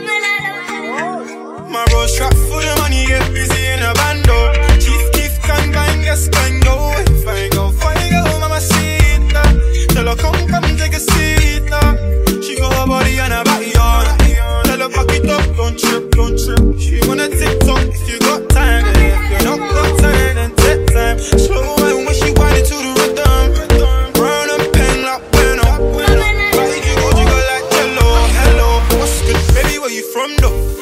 My rose trap from the